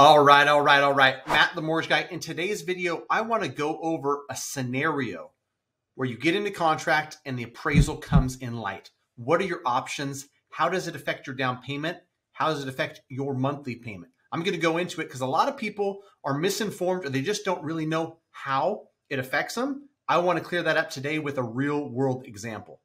All right, all right, all right. Matt, the mortgage guy. In today's video, I want to go over a scenario where you get into contract and the appraisal comes in light. What are your options? How does it affect your down payment? How does it affect your monthly payment? I'm going to go into it because a lot of people are misinformed or they just don't really know how it affects them. I want to clear that up today with a real world example.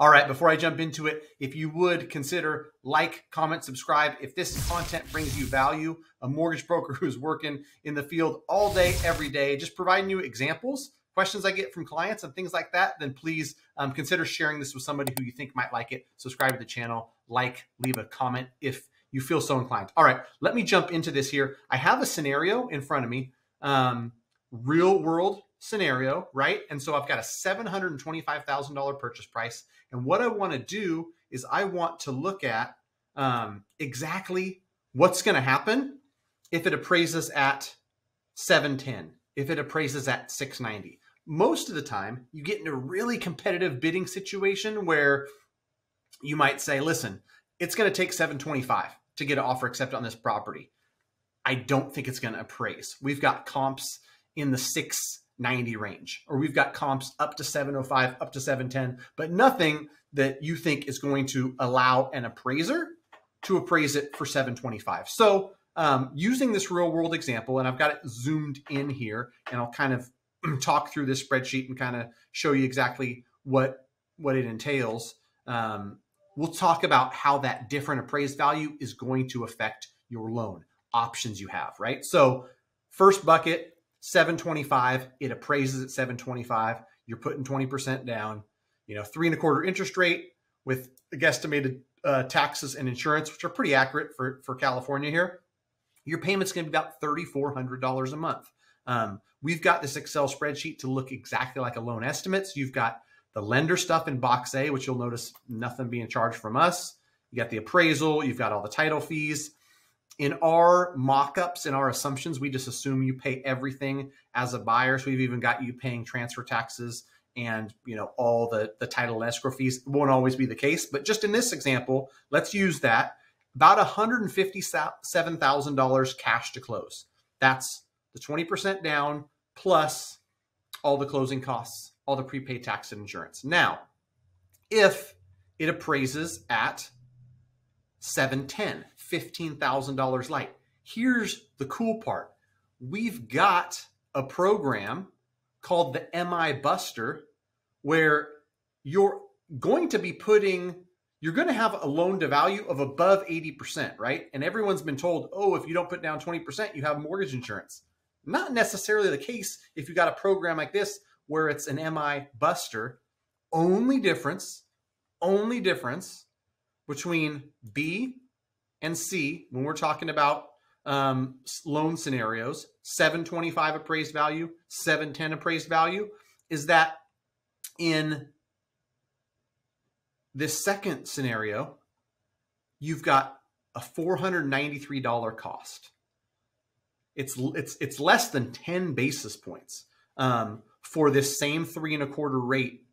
All right, before I jump into it, if you would consider like, comment, subscribe. If this content brings you value, a mortgage broker who's working in the field all day, every day, just providing you examples, questions I get from clients, and things like that, then please um, consider sharing this with somebody who you think might like it. Subscribe to the channel, like, leave a comment if you feel so inclined. All right, let me jump into this here. I have a scenario in front of me, um, real world scenario, right? And so I've got a $725,000 purchase price. And what I want to do is I want to look at um, exactly what's going to happen if it appraises at 710, if it appraises at 690. Most of the time, you get in a really competitive bidding situation where you might say, listen, it's going to take 725 to get an offer accepted on this property. I don't think it's going to appraise. We've got comps in the six 90 range, or we've got comps up to 705, up to 710, but nothing that you think is going to allow an appraiser to appraise it for 725. So um, using this real world example, and I've got it zoomed in here, and I'll kind of talk through this spreadsheet and kind of show you exactly what what it entails. Um, we'll talk about how that different appraised value is going to affect your loan options you have, right? So first bucket, 725, it appraises at 725. You're putting 20% down, you know, three and a quarter interest rate with guesstimated uh, taxes and insurance, which are pretty accurate for, for California here. Your payment's going to be about $3,400 a month. Um, we've got this Excel spreadsheet to look exactly like a loan estimate. So you've got the lender stuff in box A, which you'll notice nothing being charged from us. You got the appraisal, you've got all the title fees in our mock-ups and our assumptions we just assume you pay everything as a buyer. So we've even got you paying transfer taxes and you know all the the title and escrow fees. It won't always be the case but just in this example let's use that. About $157000 cash to close. That's the 20% down plus all the closing costs all the prepaid tax and insurance. Now if it appraises at 710 $15,000 light. Here's the cool part. We've got a program called the MI Buster where you're going to be putting you're going to have a loan to value of above 80%, right? And everyone's been told, "Oh, if you don't put down 20%, you have mortgage insurance." Not necessarily the case if you got a program like this where it's an MI Buster. Only difference, only difference between B and C when we're talking about um, loan scenarios, 725 appraised value, 710 appraised value, is that in this second scenario, you've got a $493 cost. It's it's it's less than 10 basis points um, for this same three and a quarter rate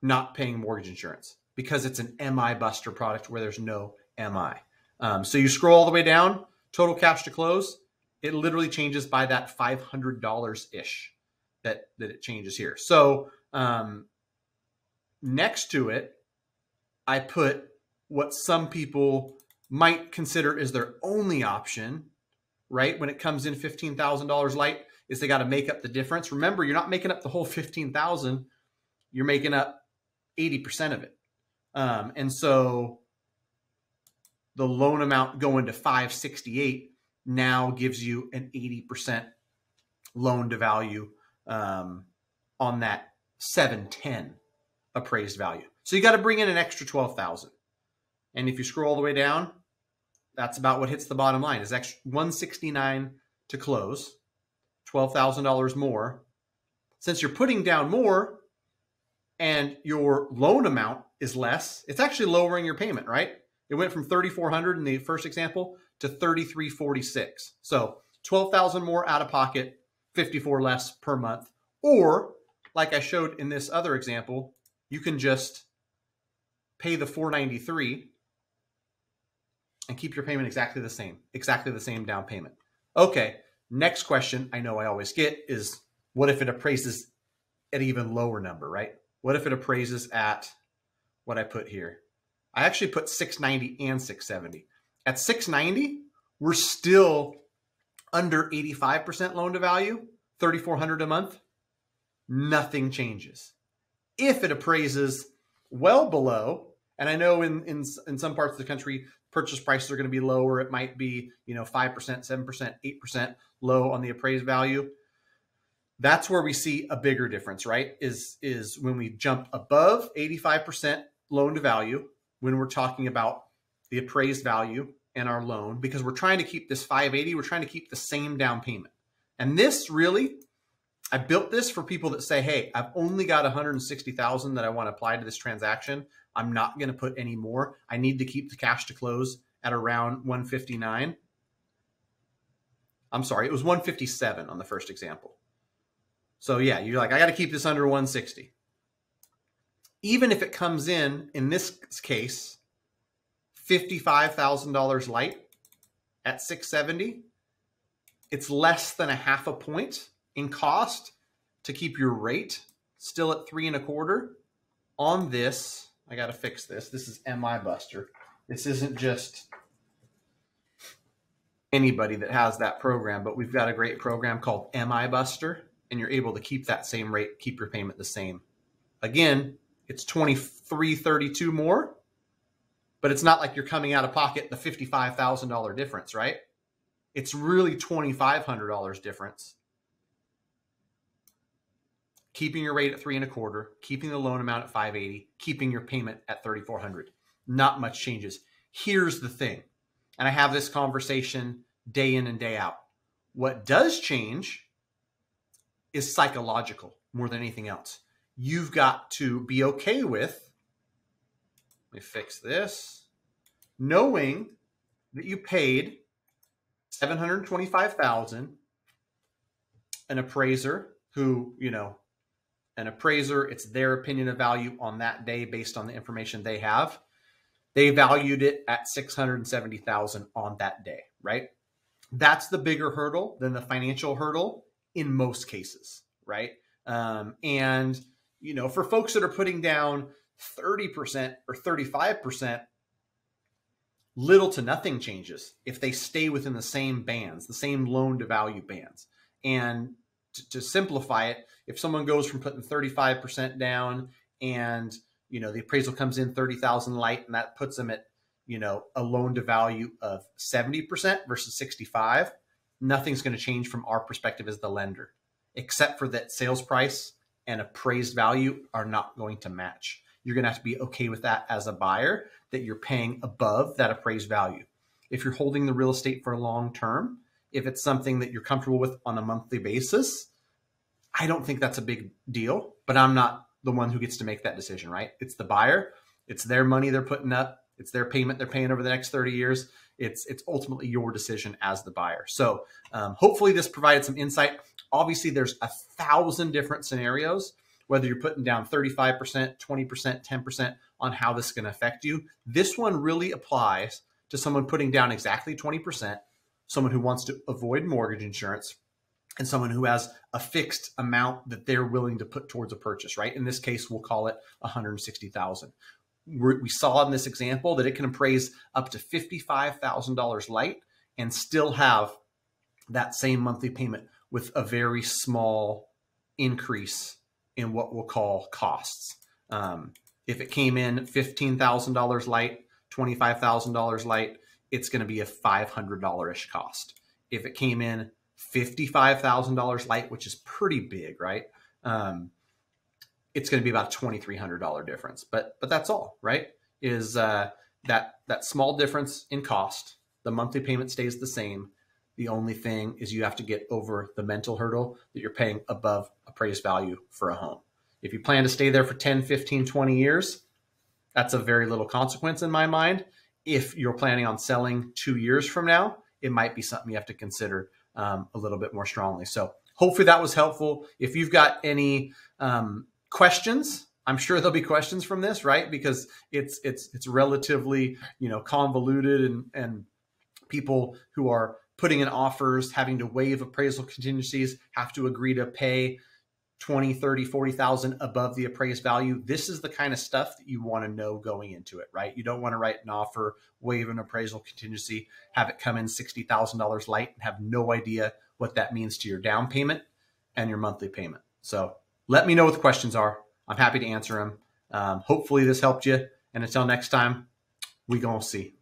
not paying mortgage insurance because it's an MI Buster product where there's no MI. Um, so you scroll all the way down, total cash to close, it literally changes by that $500 ish that, that it changes here. So um, next to it, I put what some people might consider is their only option, right? When it comes in $15,000 light, is they got to make up the difference. Remember, you're not making up the whole 15,000, you're making up 80% of it. Um, and so the loan amount going to 568 now gives you an 80% loan to value um, on that 710 appraised value. So you got to bring in an extra 12,000. And if you scroll all the way down, that's about what hits the bottom line is extra 169 to close, $12,000 more. Since you're putting down more, and your loan amount is less, it's actually lowering your payment, right? It went from 3400 in the first example to 3346. So 12,000 more out of pocket, 54 less per month. Or like I showed in this other example, you can just pay the 493 and keep your payment exactly the same, exactly the same down payment. Okay, next question I know I always get is what if it appraises at even lower number, right? What if it appraises at what I put here? I actually put 690 and 670. At 690, we're still under 85% loan to value, 3400 a month. Nothing changes. If it appraises well below, and I know in in in some parts of the country purchase prices are going to be lower, it might be, you know, 5%, 7%, 8% low on the appraised value that's where we see a bigger difference right is is when we jump above 85% loan to value when we're talking about the appraised value and our loan because we're trying to keep this 580 we're trying to keep the same down payment. And this really i built this for people that say hey i've only got 160000 that i want to apply to this transaction. I'm not going to put any more. I need to keep the cash to close at around 159 i'm sorry it was 157 on the first example. So yeah, you're like, I got to keep this under 160. Even if it comes in, in this case, $55,000 light at 670, it's less than a half a point in cost to keep your rate still at three and a quarter. On this, I got to fix this. This is MI Buster. This isn't just anybody that has that program, but we've got a great program called MI Buster and you're able to keep that same rate, keep your payment the same. Again, it's 2332 more, but it's not like you're coming out of pocket the $55,000 difference, right? It's really $2,500 difference. Keeping your rate at three and a quarter, keeping the loan amount at 580, keeping your payment at 3,400. Not much changes. Here's the thing, and I have this conversation day in and day out. What does change is psychological more than anything else. You've got to be okay with, let me fix this, knowing that you paid 725,000 an appraiser who, you know, an appraiser, it's their opinion of value on that day based on the information they have. They valued it at 670,000 on that day, right? That's the bigger hurdle than the financial hurdle in most cases, right? Um, and you know, for folks that are putting down 30% or 35%, little to nothing changes if they stay within the same bands, the same loan to value bands. And to, to simplify it, if someone goes from putting 35% down and you know the appraisal comes in 30,000 light and that puts them at you know a loan to value of 70% versus 65 nothing's going to change from our perspective as the lender, except for that sales price and appraised value are not going to match. You're going to have to be okay with that as a buyer that you're paying above that appraised value. If you're holding the real estate for a long term, if it's something that you're comfortable with on a monthly basis, I don't think that's a big deal, but I'm not the one who gets to make that decision, right? It's the buyer, it's their money they're putting up, it's their payment they're paying over the next 30 years it's it's ultimately your decision as the buyer. So um, hopefully this provided some insight. Obviously, there's a thousand different scenarios. Whether you're putting down 35%, 20%, 10% on how this is going to affect you. This one really applies to someone putting down exactly 20%, someone who wants to avoid mortgage insurance, and someone who has a fixed amount that they're willing to put towards a purchase, right? In this case, we'll call it 160,000 we saw in this example that it can appraise up to $55,000 light and still have that same monthly payment with a very small increase in what we'll call costs. Um, if it came in $15,000 light, $25,000 light, it's going to be a $500 ish cost. If it came in $55,000 light, which is pretty big, right? Um, it's going to be about a $2,300 difference. But, but that's all, right? Is uh, that, that small difference in cost. The monthly payment stays the same. The only thing is you have to get over the mental hurdle that you're paying above appraised value for a home. If you plan to stay there for 10, 15, 20 years, that's a very little consequence in my mind. If you're planning on selling two years from now, it might be something you have to consider um, a little bit more strongly. So hopefully that was helpful. If you've got any um, questions, I'm sure there'll be questions from this, right? Because it's it's it's relatively you know convoluted and and people who are putting in offers, having to waive appraisal contingencies, have to agree to pay 20, 30, 40,000 above the appraised value. This is the kind of stuff that you want to know going into it, right? You don't want to write an offer, waive an appraisal contingency, have it come in $60,000 light and have no idea what that means to your down payment and your monthly payment. So let me know what the questions are. I'm happy to answer them. Um, hopefully this helped you. And until next time, we gonna see.